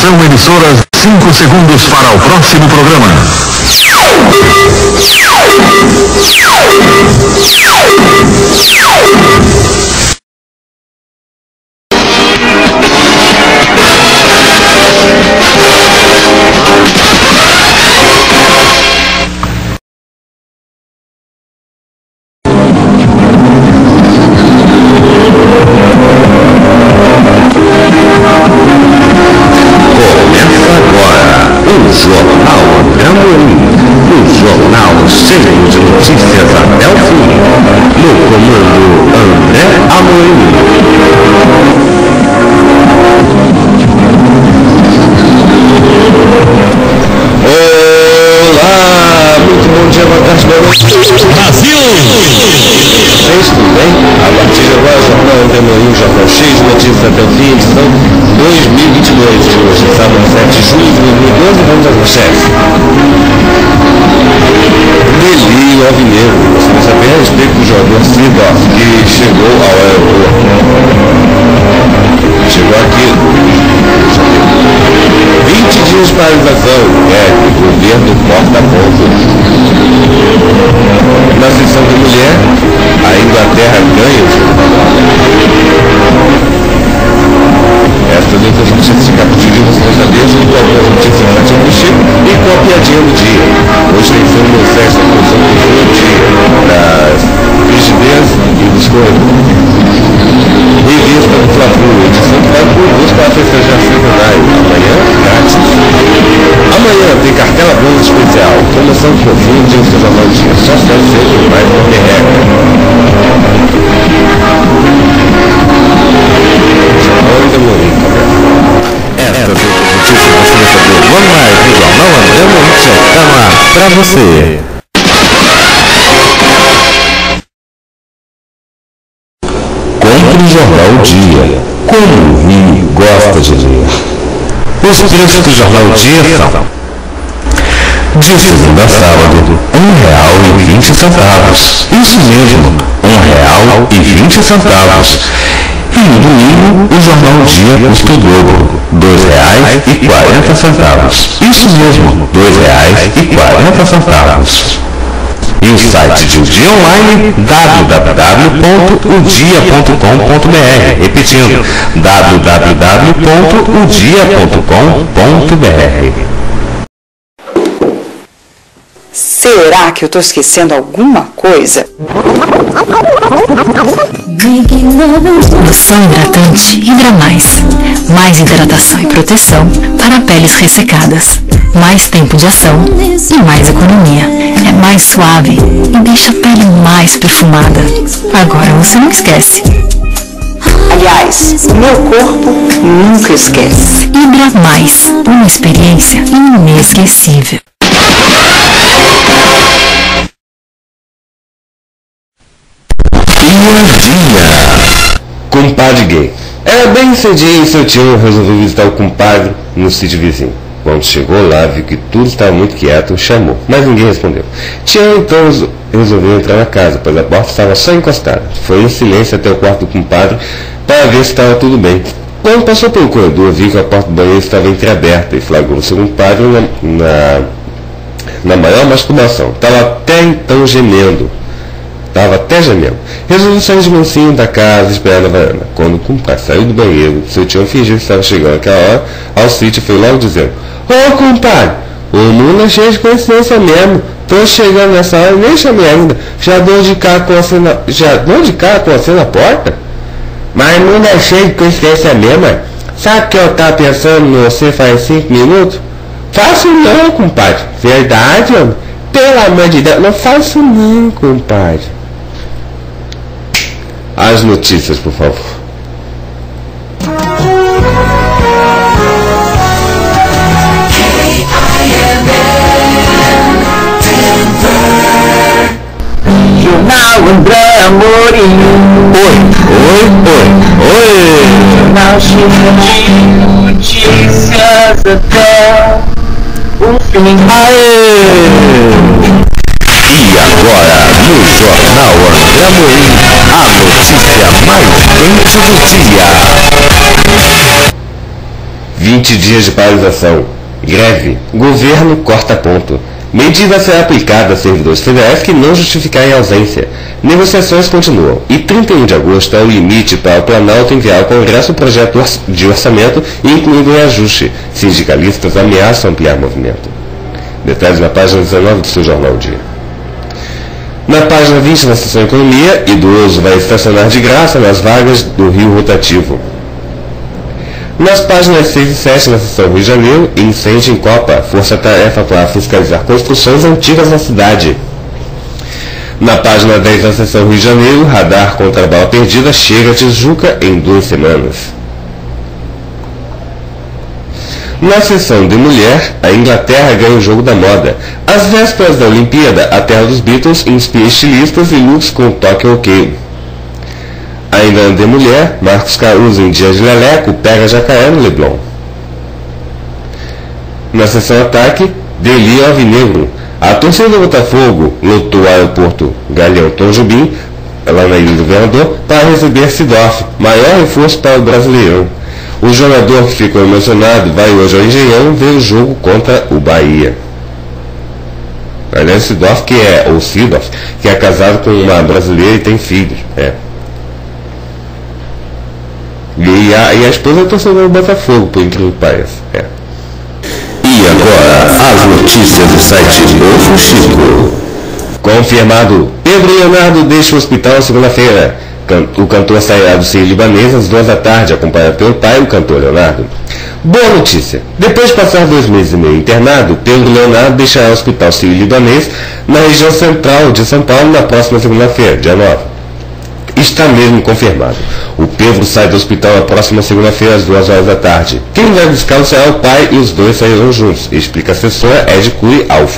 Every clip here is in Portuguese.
Atenção, emissoras, 5 segundos para o próximo programa. Cheio de notícias até o fim. No comando André Amorim. Olá, muito bom dia, boa tarde, boa noite. Brasil! Vocês, tudo bem? A partir de agora, Jornal André Amorim, jornal de notícias até o fim, edição 2022 de hoje, sábado 7 de julho de 2012, vamos às manchetes. Delírio Alvinegro, você vai saber a respeito do jogador Sidorf, que chegou ao aeroporto. Chegou aqui. 20 dias de paralisação, é, o governo corta ponto. Na seção de mulher, a Inglaterra ganha o jogo. Estas e outras notícias vai saber junto a algumas notícias relativas Chico e com a piadinha do dia. Hoje tem filme no sexo da função do dia das rigidez e dos corredores. Bônus especial, promoção profunda em seu jornal de dia. Só serve sempre mais uma regra. Jornal ainda Morim, Estas e outras notícias você vai saber logo mais no Jornal André Moritz está no ar pra você. Compre o Jornal Dia. Como o Rio gosta de ler. Os preços do Jornal Dia são de segunda a sábado, vinte centavos. Isso mesmo, um real e vinte centavos. No domingo, o Jornal Dia custa o dobro, quarenta centavos. Isso mesmo, dois reais e quarenta centavos. O site de O Dia Online, www.udia.com.br. Repetindo, www.udia.com.br. Será que eu tô esquecendo alguma coisa? Loção hidratante Hidra Mais. Mais hidratação e proteção para peles ressecadas. Mais tempo de ação e mais economia. É mais suave e deixa a pele mais perfumada. Agora você não esquece. Aliás, meu corpo nunca esquece. Hidra Mais. Uma experiência inesquecível. Piadinha. Compadre gay. Era bem cedinho e seu tio resolveu visitar o compadre no sítio vizinho. Quando chegou lá, viu que tudo estava muito quieto, chamou, mas ninguém respondeu. Tio então resol- resolveu entrar na casa, pois a porta estava só encostada. Foi em silêncio até o quarto do compadre para ver se estava tudo bem. Quando passou pelo corredor, viu que a porta do banheiro estava entreaberta e flagrou seu compadre na, na, na maior masturbação. Estava até então gemendo. Tava até. Resolveu sair de mansinho da casa e esperar na varanda. Quando o compadre saiu do banheiro, seu tio fingiu que estava chegando naquela hora ao sítio e foi logo dizendo Ô compadre, o mundo é cheio de coincidência mesmo. Tô chegando nessa hora nem chamei ainda. Já dou de cara com você na. Já dou de cara com você na porta? Mas o mundo é cheio de coincidência mesmo, é? Sabe que eu tava pensando em você faz cinco minutos? Faço não, compadre. Verdade, homem? Pelo amor de Deus, não faço não, compadre. As notícias, por favor. Jornal André Amorim. Oi, oi, oi, oi. Jornal de notícias até o fim. Aê! E agora, no Jornal André Amorim, a notícia mais quente do dia. 20 dias de paralisação. Greve. Governo corta ponto. Medida será aplicada a servidores federais que não justificarem ausência. Negociações continuam. E 31 de agosto é o limite para o Planalto enviar ao Congresso o projeto de orçamento, incluindo o ajuste. Sindicalistas ameaçam ampliar movimento. Detalhes na página 19 do seu Jornal Dia. Na página 20, na seção Economia, idoso vai estacionar de graça nas vagas do Rio Rotativo. Nas páginas 6 e 7, na seção Rio de Janeiro, incêndio em Copa, força-tarefa para fiscalizar construções antigas na cidade. Na página 10 da seção Rio de Janeiro, radar contra a bala perdida chega a Tijuca em duas semanas. Na seção de mulher, a Inglaterra ganha o jogo da moda. Às vésperas da Olimpíada, a terra dos Beatles inspira estilistas e looks com toque ok. Ainda de mulher, Marcos Caruso em Dias de Leleco pega jacaré no Leblon. Na seção ataque, Deli Alvinegro. A torcida do Botafogo lotou o aeroporto Galeão Tom Jubim, lá na Ilha do Governador, para receber Sidorf, maior reforço para o brasileiro. O jogador que ficou emocionado vai hoje ao Engenhão ver o jogo contra o Bahia. Aliás, Sidorf, que é, ou Sidorf, que é casado com uma brasileira e tem filhos. É. E a, e a esposa é torcedora do Botafogo, por incrível que pareça. É. E agora, as notícias do site O Fuxico. Confirmado. Pedro Leonardo deixa o hospital segunda-feira. O cantor sairá do Ciro Libanês às duas da tarde, acompanhado pelo pai, o cantor Leonardo. Boa notícia! Depois de passar dois meses e meio internado, Pedro Leonardo deixará o Hospital Ciro Libanês na região central de São Paulo na próxima segunda-feira, dia 9. Está mesmo confirmado. O Pedro sai do hospital na próxima segunda-feira às duas horas da tarde. Quem vai buscá-lo será o pai e os dois sairão juntos, explica a assessora Ed Cury ao.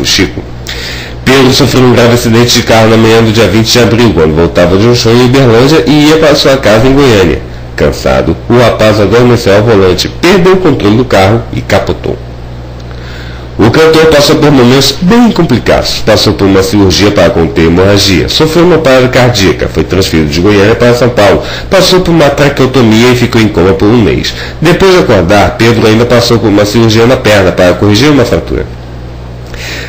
Pedro sofreu um grave acidente de carro na manhã do dia 20 de abril, quando voltava de um show em Uberlândia e ia para sua casa em Goiânia. Cansado, o rapaz adormeceu ao volante, perdeu o controle do carro e capotou. O cantor passou por momentos bem complicados. Passou por uma cirurgia para conter hemorragia, sofreu uma parada cardíaca, foi transferido de Goiânia para São Paulo, passou por uma traqueotomia e ficou em coma por um mês. Depois de acordar, Pedro ainda passou por uma cirurgia na perna para corrigir uma fratura.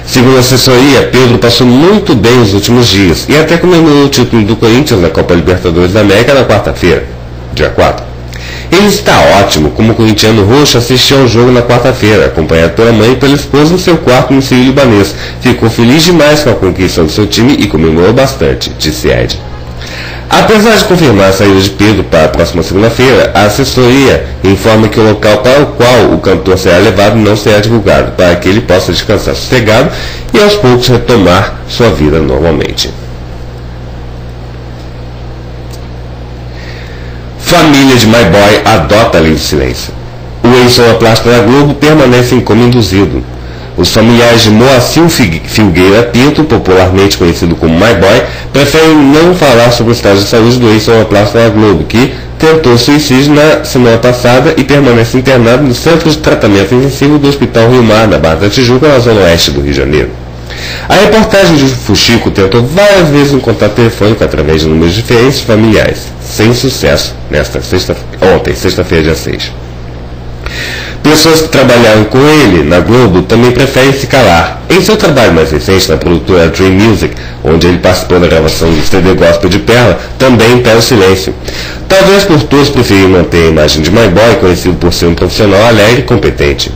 Segundo a assessoria, Pedro passou muito bem os últimos dias e até comemorou o título do Corinthians na Copa Libertadores da América na quarta-feira, dia 4. Ele está ótimo, como corintiano roxo assistiu ao jogo na quarta-feira, acompanhado pela mãe e pela esposa no seu quarto no Sírio Libanês. Ficou feliz demais com a conquista do seu time e comemorou bastante, disse Ed. Apesar de confirmar a saída de Pedro para a próxima segunda-feira, a assessoria informa que o local para o qual o cantor será levado não será divulgado, para que ele possa descansar sossegado e aos poucos retomar sua vida normalmente. Família de My Boy adota a lei do silêncio. O ex-sonoplasta da Globo permanece em coma induzido. Os familiares de Moacir Filgueira Pinto, popularmente conhecido como My Boy, preferem não falar sobre o estado de saúde do ex-sonoplasta da Globo, que tentou suicídio na semana passada e permanece internado no Centro de Tratamento Intensivo do Hospital Rio Mar, na Barra da Tijuca, na zona oeste do Rio de Janeiro. A reportagem de Fuxico tentou várias vezes um contato telefônico através de números diferentes familiares, sem sucesso, nesta sexta, ontem, sexta-feira, dia 6. Pessoas que trabalharam com ele na Globo também preferem se calar. Em seu trabalho mais recente na produtora Dream Music, onde ele participou da gravação do CD Gospel de Perla, também impera o silêncio. Talvez por todos preferiram manter a imagem de My Boy, conhecido por ser um profissional alegre e competente.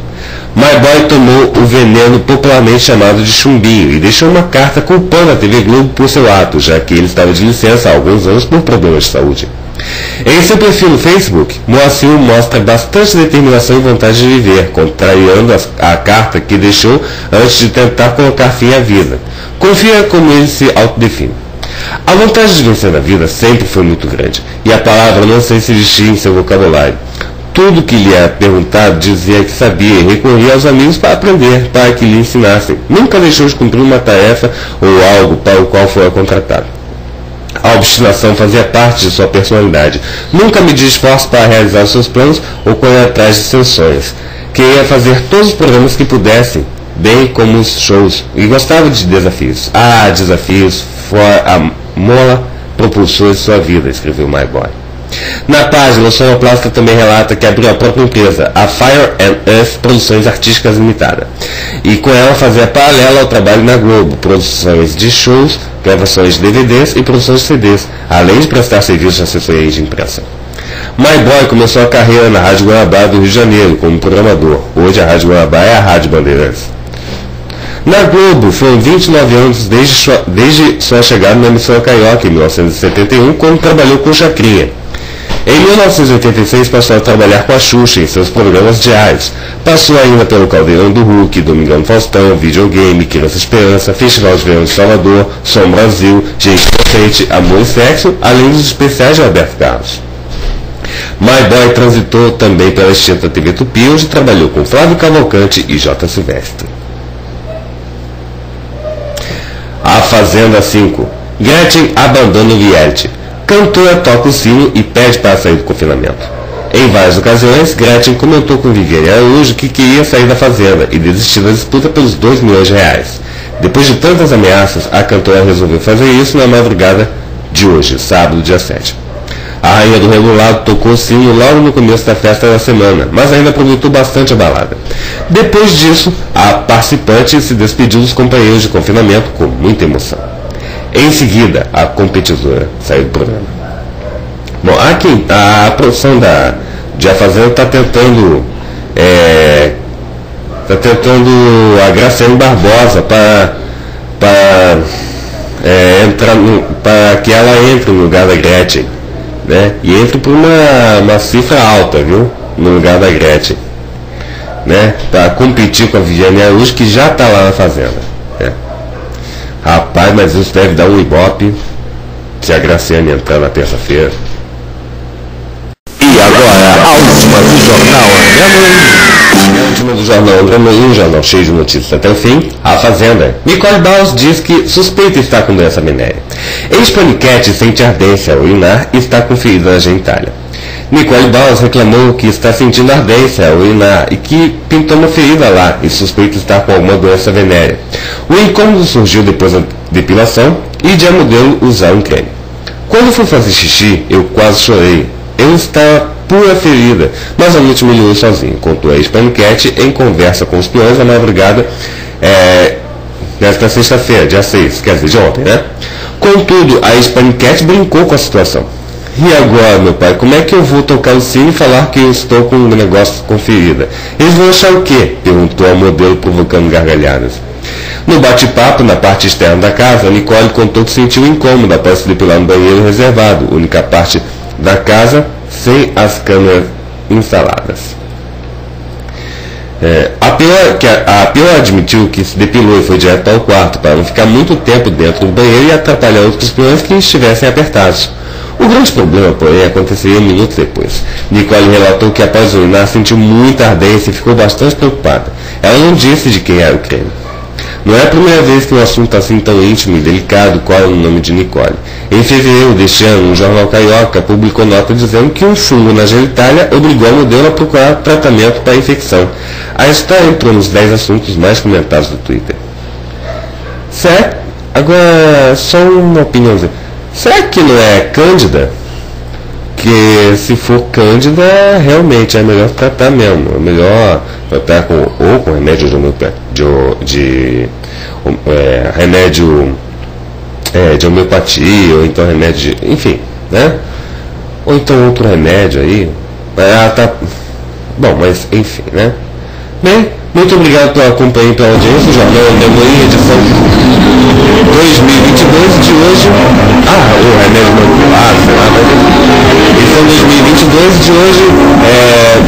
My Boy tomou o veneno popularmente chamado de chumbinho e deixou uma carta culpando a TV Globo por seu ato, já que ele estava de licença há alguns anos por problemas de saúde. Em seu perfil no Facebook, Moacir mostra bastante determinação e vontade de viver, contrariando a, a carta que deixou antes de tentar colocar fim à vida. Confia como ele se autodefine. A vontade de vencer na vida sempre foi muito grande, e a palavra não sei se existia em seu vocabulário. Tudo que lhe era perguntado dizia que sabia e recorria aos amigos para aprender, para que lhe ensinassem. Nunca deixou de cumprir uma tarefa ou algo para o qual fora contratado. A obstinação fazia parte de sua personalidade. Nunca mediu esforço para realizar seus planos ou correr atrás de seus sonhos. Queria fazer todos os programas que pudessem, bem como os shows, e gostava de desafios. Ah, desafios, foi a mola propulsora de sua vida, escreveu My Boy. Na página, o sonoplasta também relata que abriu a própria empresa, a Fire and Earth Produções Artísticas Limitada, e com ela fazia paralela ao trabalho na Globo, produções de shows, gravações de DVDs e produções de CDs, além de prestar serviços de assessoria de imprensa. My Boy começou a carreira na Rádio Guanabara do Rio de Janeiro como programador. Hoje a Rádio Guanabara é a Rádio Bandeirantes. Na Globo, foram 29 anos desde sua, desde sua chegada na emissora Carioca em 1971, quando trabalhou com Chacrinha. Em 1986 passou a trabalhar com a Xuxa em seus programas diários. Passou ainda pelo Caldeirão do Hulk, Domingão Faustão, Videogame, Criança Esperança, Festival de Verão de Salvador, Som Brasil, Gente Inocente, Amor e Sexo, além dos especiais de Alberto Carlos. My Boy transitou também pela extinta TV Tupi, onde trabalhou com Flávio Cavalcante e J. Silvestre. A Fazenda 5. Gretchen abandona o reality. Cantora toca o sino e pede para sair do confinamento. Em várias ocasiões, Gretchen comentou com Viviane Araújo que queria sair da Fazenda e desistir da disputa pelos 2 milhões de reais. Depois de tantas ameaças, a cantora resolveu fazer isso na madrugada de hoje, sábado, dia 7. A rainha do regulado tocou sino logo no começo da festa da semana, mas ainda aproveitou bastante a balada. Depois disso, a participante se despediu dos companheiros de confinamento com muita emoção. Em seguida, a competidora saiu do programa. Bom, aqui a produção da de A Fazenda está tentando é, tá tentando a Graciane Barbosa para para é, entrar para que ela entre no lugar da Gretchen né? E entra por uma, uma cifra alta, viu? No lugar da Gretchen. Né? Para competir com a Viviane Araújo, que já está lá na fazenda. Né? Rapaz, mas isso deve dar um ibope se a Graciane entrar na terça-feira. E agora, a última do Jornal André A última do Jornal André um jornal cheio de notícias até o fim, a Fazenda. Nicole Baus diz que suspeita estar com doença venérea. Ex-paniquete sente ardência ao urinar e está com ferida na genitália. Nicole Baus reclamou que está sentindo ardência ao e que pintou uma ferida lá e suspeita estar com alguma doença venérea. O incômodo surgiu depois da depilação e de a modelo usar um creme. Quando fui fazer xixi, eu quase chorei. Eu estava pura ferida, mas a noite melhorou sozinho, contou a ex-paniquete em conversa com os peões na madrugada é, nesta sexta-feira, dia 6, quer dizer, de ontem, né? Contudo, a ex-paniquete brincou com a situação. E agora, meu pai, como é que eu vou tocar o sino e falar que eu estou com um negócio com ferida? Eles vão achar o quê? Perguntou a modelo provocando gargalhadas. No bate-papo, na parte externa da casa, Nicole contou que sentiu incômodo após se depilar no banheiro reservado, única parte da casa sem as câmeras instaladas. É, a, pior, que a, a pior admitiu que se depilou e foi direto ao quarto para não ficar muito tempo dentro do banheiro e atrapalhar outros peões que estivessem apertados. O grande problema, porém, aconteceria minutos depois. Nicole relatou que após urinar sentiu muita ardência e ficou bastante preocupada. Ela não disse de quem era o creme. Não é a primeira vez que um assunto assim tão íntimo e delicado corre no nome de Nicole. Em fevereiro deste ano, um jornal carioca publicou nota dizendo que um fungo na genitália obrigou a modelo a procurar tratamento para a infecção. A história entrou nos 10 assuntos mais comentados do Twitter. Certo? Agora, só uma opinião. Será que não é Cândida? Que se for Cândida, realmente é melhor tratar mesmo. É melhor tratar com, ou com remédio de, de, de é, remédio é, de homeopatia, ou então remédio de. enfim, né? Ou então outro remédio aí. Ah, tá. Bom, mas enfim, né? Bem, muito obrigado pela companhia e pela audiência. Jornal Memoria, edição 2022 de hoje. Ah, o remédio molecular, sei lá, mas. Edição 2022 de hoje é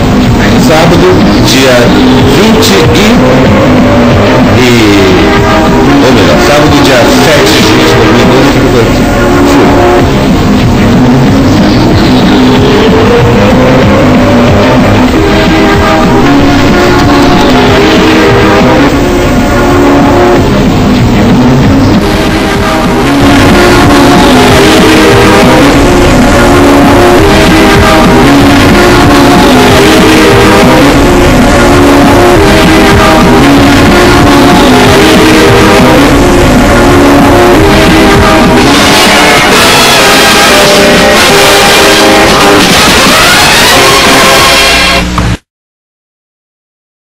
sábado, dia 20 e. e ou melhor, sábado, dia 7 de junho de 2012.